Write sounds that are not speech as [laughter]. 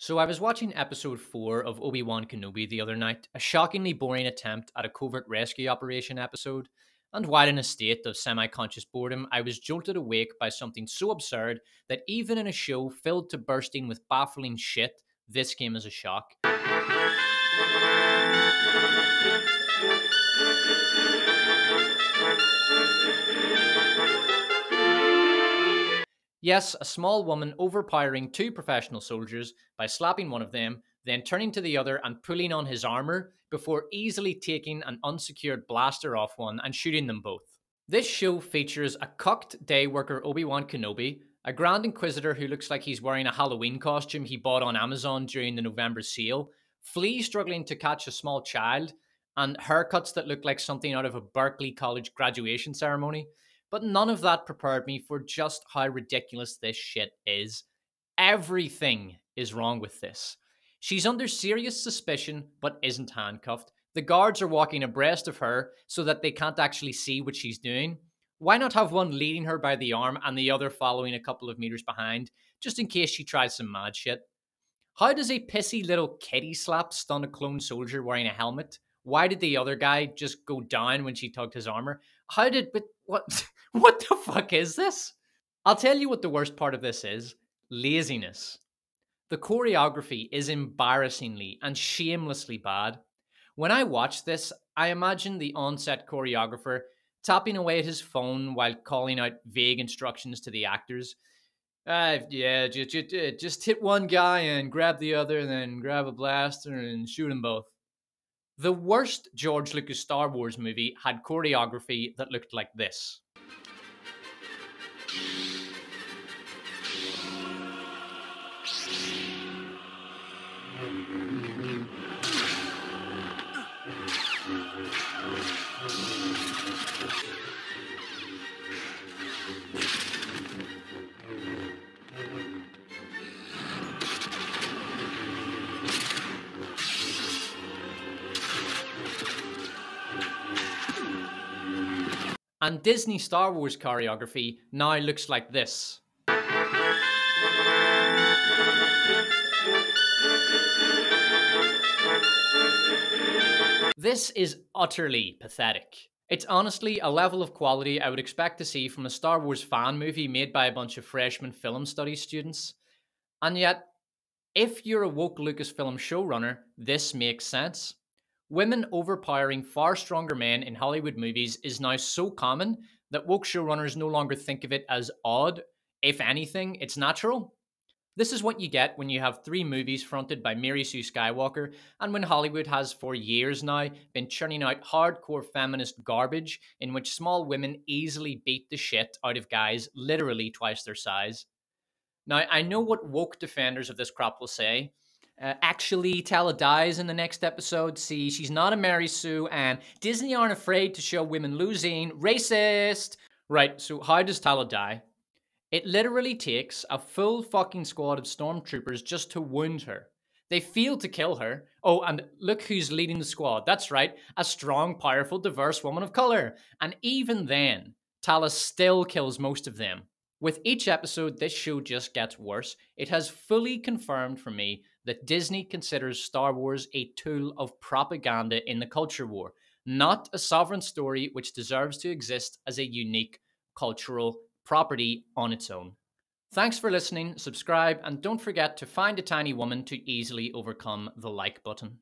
So I was watching episode 4 of Obi-Wan Kenobi the other night, a shockingly boring attempt at a covert rescue operation episode, and while in a state of semi-conscious boredom, I was jolted awake by something so absurd that even in a show filled to bursting with baffling shit, this came as a shock. Yes, a small woman overpowering two professional soldiers by slapping one of them, then turning to the other and pulling on his armor before easily taking an unsecured blaster off one and shooting them both. This show features a cucked day worker Obi Wan Kenobi, a Grand Inquisitor who looks like he's wearing a Halloween costume he bought on Amazon during the November sale, Flea struggling to catch a small child, and haircuts that look like something out of a Berkeley College graduation ceremony. But none of that prepared me for just how ridiculous this shit is. Everything is wrong with this. She's under serious suspicion, but isn't handcuffed. The guards are walking abreast of her so that they can't actually see what she's doing. Why not have one leading her by the arm and the other following a couple of meters behind, just in case she tries some mad shit? How does a pissy little kitty slap stun a clone soldier wearing a helmet? Why did the other guy just go down when she tugged his armor? How did but what [laughs] [laughs] what the fuck is this? I'll tell you what the worst part of this is. Laziness. The choreography is embarrassingly and shamelessly bad. When I watch this, I imagine the on-set choreographer tapping away at his phone while calling out vague instructions to the actors. Uh, yeah, just, just, just hit one guy and grab the other, and then grab a blaster and shoot them both. The worst George Lucas Star Wars movie had choreography that looked like this. And Disney Star Wars choreography now looks like this. This is utterly pathetic. It's honestly a level of quality I would expect to see from a Star Wars fan movie made by a bunch of freshman film studies students. And yet, if you're a woke Lucasfilm showrunner, this makes sense. Women overpowering far stronger men in Hollywood movies is now so common that woke showrunners no longer think of it as odd. If anything, it's natural. This is what you get when you have three movies fronted by Mary Sue Skywalker, and when Hollywood has for years now been churning out hardcore feminist garbage in which small women easily beat the shit out of guys literally twice their size. Now, I know what woke defenders of this crap will say, uh, actually, Tala dies in the next episode. See, she's not a Mary Sue, and Disney aren't afraid to show women losing. Racist! Right, so how does Tala die? It literally takes a full fucking squad of stormtroopers just to wound her. They fail to kill her. Oh, and look who's leading the squad. That's right, a strong, powerful, diverse woman of color. And even then, Tala still kills most of them. With each episode, this show just gets worse. It has fully confirmed for me that Disney considers Star Wars a tool of propaganda in the culture war, not a sovereign story which deserves to exist as a unique cultural property on its own. Thanks for listening, subscribe, and don't forget to find a tiny woman to easily overcome the like button.